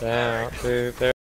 Down, two, three.